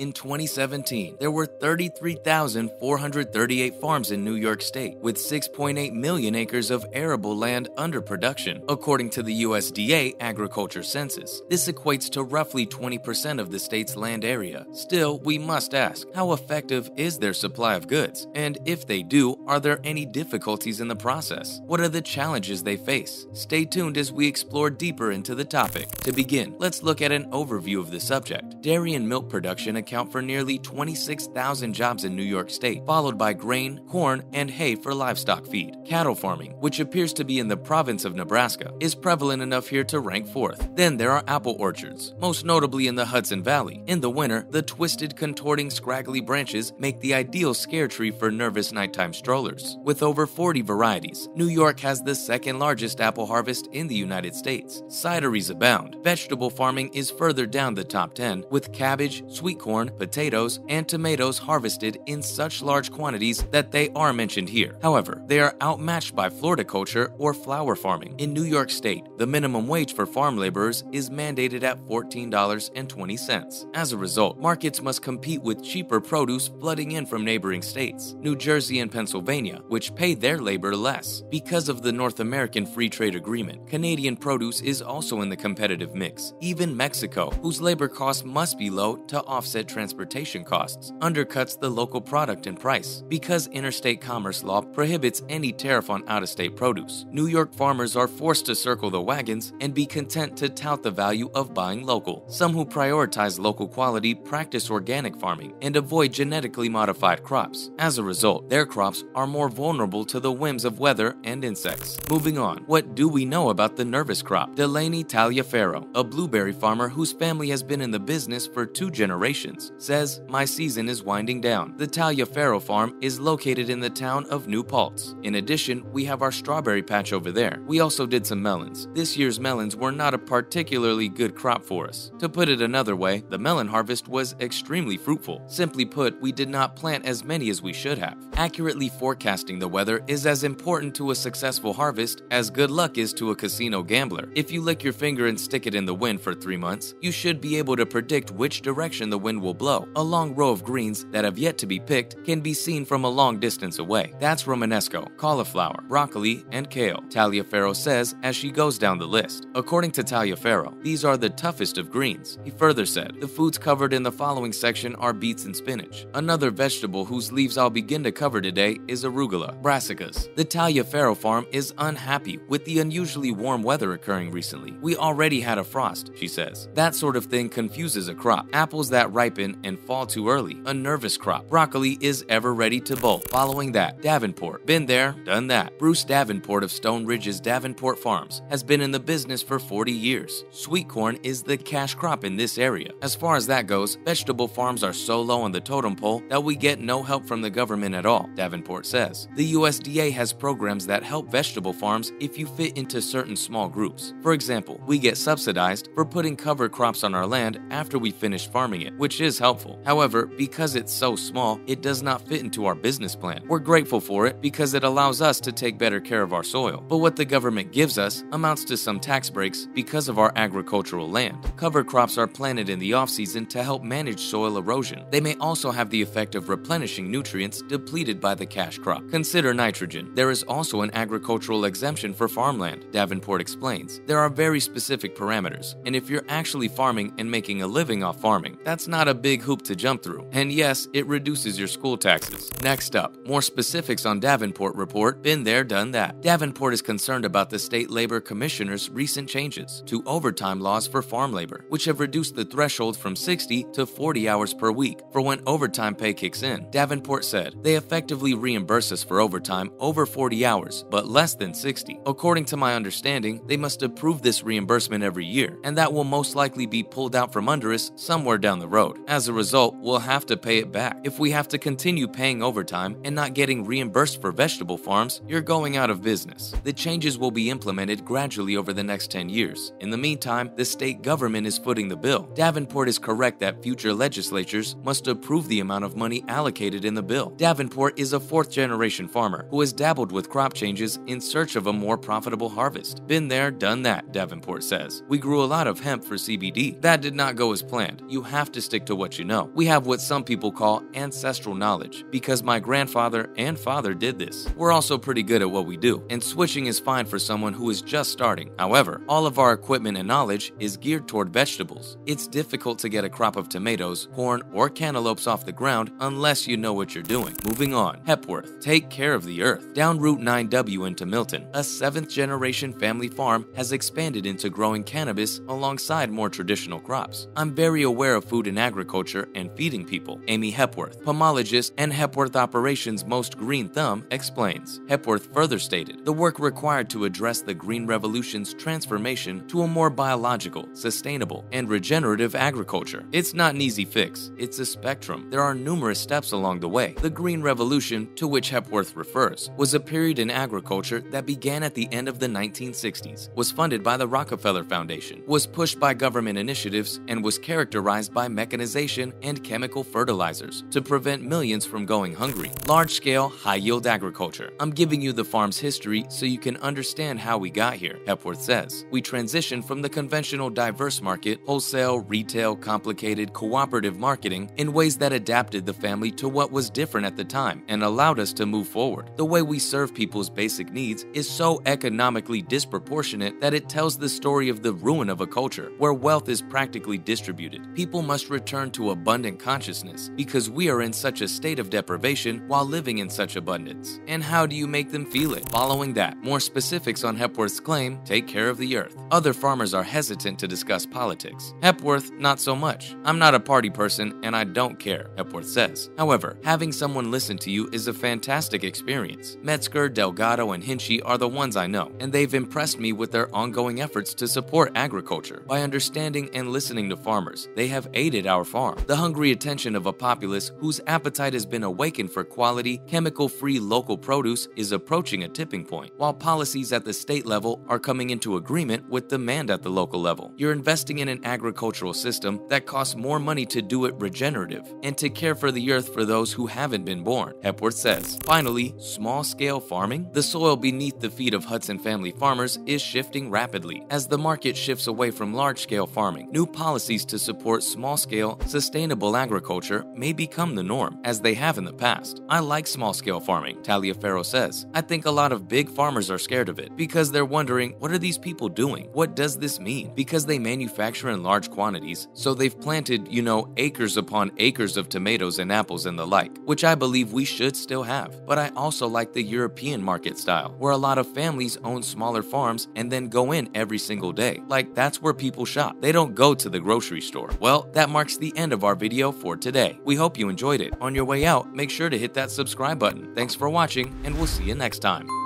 In 2017, there were 33,438 farms in New York State, with 6.8 million acres of arable land under production, according to the USDA Agriculture Census. This equates to roughly 20% of the state's land area. Still, we must ask how effective is their supply of goods? And if they do, are there any difficulties in the process? What are the challenges they face? Stay tuned as we explore deeper into the topic. To begin, let's look at an overview of the subject. Dairy and milk production account for nearly 26,000 jobs in New York State, followed by grain, corn, and hay for livestock feed. Cattle farming, which appears to be in the province of Nebraska, is prevalent enough here to rank fourth. Then there are apple orchards, most notably in the Hudson Valley. In the winter, the twisted, contorting, scraggly branches make the ideal scare tree for nervous nighttime strollers. With over 40 varieties, New York has the second largest apple harvest in the United States. Cideries abound. Vegetable farming is further down the top 10, with cabbage, sweet corn, potatoes, and tomatoes harvested in such large quantities that they are mentioned here. However, they are outmatched by floriculture or flower farming. In New York State, the minimum wage for farm laborers is mandated at $14.20. As a result, markets must compete with cheaper produce flooding in from neighboring states, New Jersey and Pennsylvania, which pay their labor less. Because of the North American Free Trade Agreement, Canadian produce is also in the competitive mix. Even Mexico, whose labor costs must be low to offset transportation costs, undercuts the local product in price. Because interstate commerce law prohibits any tariff on out of state produce, New York farmers are forced to circle the wagons and be content to tout the value of buying local. Some who prioritize local quality practice organic farming and avoid genetically modified crops. As a result, their crops are more vulnerable to the whims of weather and insects. Moving on, what do we know about the nervous crop? Delaney Taliaferro, a blueberry farmer whose family has been in the business for two generations, says, My season is winding down. The Taliaferro farm is located in the town of New Paltz. In addition, we have our strawberry patch over there. We also did some melons. This year's melons were not a particularly good crop for us. To put it another way, the melon harvest was extremely fruitful. Simply put, we did not plant as many as we should have. Accurately forecasting the weather is as important to a successful harvest as good luck is to a casino gambler. If you lick your finger and stick it in the wind for three months, you should be able to predict which direction the wind will blow. A long row of greens that have yet to be picked can be seen from a long distance away. That's Romanesco, cauliflower, broccoli, and kale, Taliaferro says as she goes down the list. According to Taliaferro, these are the toughest of greens. He further said, The foods covered in the following section are beets and spinach. Another vegetable whose leaves I'll begin to cover today is arugula, brassicas. The Taliaferro farm is unhappy with the unusually warm weather occurring recently. We already had a frost, she says. That sort of thing confuses a crop. Apples that ripen and fall too early, a nervous crop. Broccoli is ever ready to bolt. Following that, Davenport. Been there, done that. Bruce Davenport of Stone Ridge's Davenport Farms has been in the business for 40 years. Sweet corn is the cash crop in this area. As far as that goes, vegetable farms are so low on the totem pole that we get no help from the government at all, Davenport says. The USDA has programs that help vegetable farms if you fit into certain small groups. For example, we get subsidized for putting cover crops on our land after we finish farming it, which is helpful. However, because it's so small, it does not fit into our business plan. We're grateful for it because it allows us to take better care of our soil. But what the government gives us amounts to some tax breaks because of our agricultural land. Cover crops are planted in the off season to help manage soil erosion. They may also have the effect of replenishing nutrients depleted by the cash crop. Consider nitrogen. There is also an agricultural exemption for farmland, Davenport explains. There are very specific parameters, and if you're actually farming and making a living off farming, that's not a big hoop to jump through. And yes, it reduces your school taxes. Next up, more specifics on Davenport report. Been there, done that. Davenport is concerned about the state labor commissioner's recent changes to overtime laws for farm labor, which have reduced the threshold from 60 to 40 hours per week for when overtime pay kicks in. Davenport said they effectively reimburse us for overtime over 40 hours, but less than 60. According to my understanding, they must approve this reimbursement every year, and that will most likely be pulled out from under us somewhere down the road. As a result, we'll have to pay it back. If we have to continue paying overtime and not getting reimbursed for vegetable farms, you're going out of business. The changes will be implemented gradually over the next 10 years. In the meantime, the state government is footing the bill. Davenport is correct that future legislatures must approve the amount of money allocated in the bill. Davenport is a fourth generation farmer who has dabbled with crop changes in search of a more profitable harvest. Been there, done that, Davenport says. We grew a lot of hemp for CBD. That did not go as planned. You have to stick to to what you know. We have what some people call ancestral knowledge because my grandfather and father did this. We're also pretty good at what we do, and switching is fine for someone who is just starting. However, all of our equipment and knowledge is geared toward vegetables. It's difficult to get a crop of tomatoes, corn, or cantaloupes off the ground unless you know what you're doing. Moving on, Hepworth, take care of the earth. Down Route 9W into Milton, a seventh generation family farm has expanded into growing cannabis alongside more traditional crops. I'm very aware of food and agriculture and feeding people. Amy Hepworth, pomologist and Hepworth Operations Most Green Thumb, explains. Hepworth further stated the work required to address the Green Revolution's transformation to a more biological, sustainable, and regenerative agriculture. It's not an easy fix, it's a spectrum. There are numerous steps along the way. The Green Revolution, to which Hepworth refers, was a period in agriculture that began at the end of the 1960s, was funded by the Rockefeller Foundation, was pushed by government initiatives, and was characterized by mechanization and chemical fertilizers to prevent millions from going hungry. Large scale, high yield agriculture. I'm giving you the farm's history so you can understand how we got here, Hepworth says. We transitioned from the conventional diverse market, wholesale, retail, complicated, cooperative marketing in ways that adapted the family to what was different at the time and allowed us to move forward. The way we serve people's basic needs is so economically disproportionate that it tells the story of the ruin of a culture where wealth is practically distributed. People must return to abundant consciousness because we are in such a state of deprivation while living in such abundance. And how do you make them feel it? Following that, more specifics on Hepworth's claim take care of the earth. Other farmers are hesitant to discuss politics. Hepworth, not so much. I'm not a party person and I don't care, Hepworth says. However, having someone listen to you is a fantastic experience. Metzger, Delgado, and Hinchey are the ones I know, and they've impressed me with their ongoing efforts to support agriculture. By understanding and listening to farmers, they have aided our farm. The hungry attention of a populace whose appetite has been awakened for quality, chemical free local produce is approaching a tipping point, while policies at the state level are coming into agreement with demand at the local level. You're investing in an agricultural system that costs more money to do it regenerative and to care for the earth for those who haven't been born, Hepworth says. Finally, small scale farming? The soil beneath the feet of Hudson family farmers is shifting rapidly as the market shifts away from large scale farming. New policies to support small scale, sustainable agriculture may become the norm, as they have in the past. I like small scale farming, Taliaferro says. I think a lot of big farmers are scared of it because they're wondering what are these people doing? What does this mean? Because they manufacture in large quantities, so they've planted, you know, acres upon acres of tomatoes and apples and the like, which I believe we should still have. But I also like the European market style, where a lot of families own smaller farms and then go in every single day. Like that's where people shop. They don't go to the grocery store. Well, that marks the end of our video for today. We hope you enjoyed it. On your way out, make sure to hit that subscribe button. Thanks for watching, and we'll see you next time.